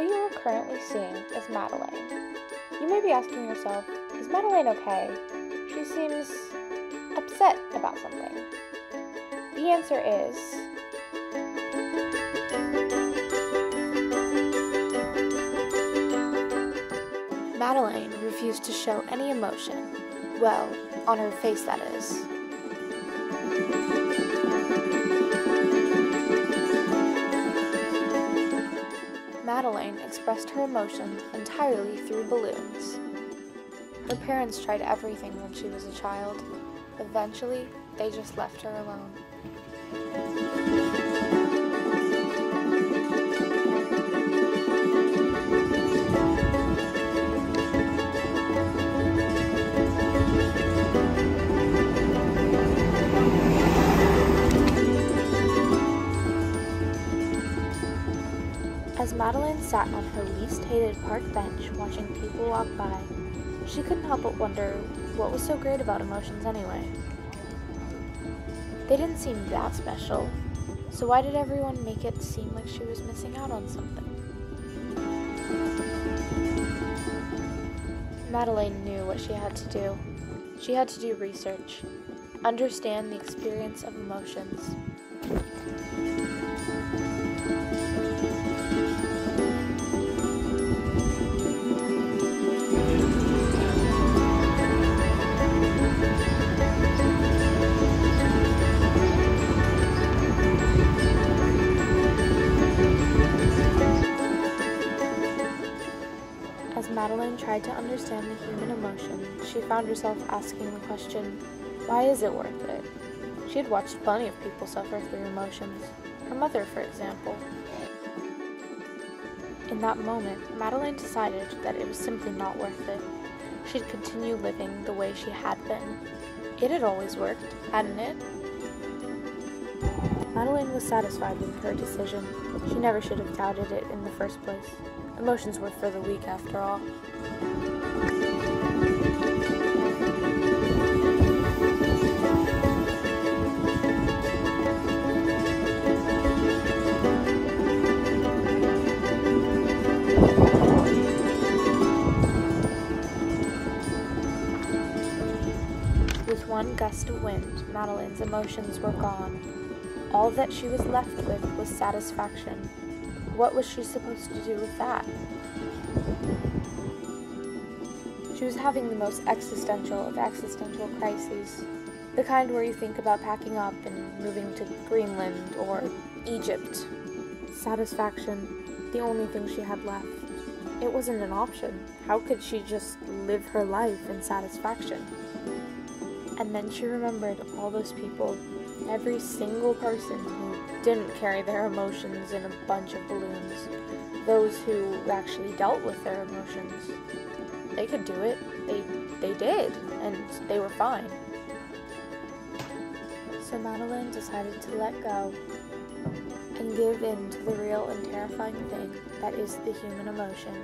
Madeleine. You are currently seeing is Madeline. You may be asking yourself, is Madeleine okay? She seems upset about something. The answer is Madeleine refused to show any emotion. Well, on her face, that is. Madeleine expressed her emotions entirely through balloons. Her parents tried everything when she was a child. Eventually, they just left her alone. As Madeline sat on her least hated park bench watching people walk by, she couldn't help but wonder what was so great about emotions anyway. They didn't seem that special, so why did everyone make it seem like she was missing out on something? Madeleine knew what she had to do. She had to do research, understand the experience of emotions. As Madeline tried to understand the human emotion, she found herself asking the question, why is it worth it? She had watched plenty of people suffer through emotions, her mother, for example. In that moment, Madeline decided that it was simply not worth it. She'd continue living the way she had been. It had always worked, hadn't it? Madeline was satisfied with her decision. She never should have doubted it in the first place. Emotions were for the weak, after all. With one gust of wind, Madeleine's emotions were gone. All that she was left with was satisfaction. What was she supposed to do with that? She was having the most existential of existential crises. The kind where you think about packing up and moving to Greenland or Egypt. Satisfaction, the only thing she had left. It wasn't an option. How could she just live her life in satisfaction? And then she remembered all those people, every single person who didn't carry their emotions in a bunch of balloons, those who actually dealt with their emotions. They could do it. They they did, and they were fine. So Madeline decided to let go and give in to the real and terrifying thing that is the human emotion.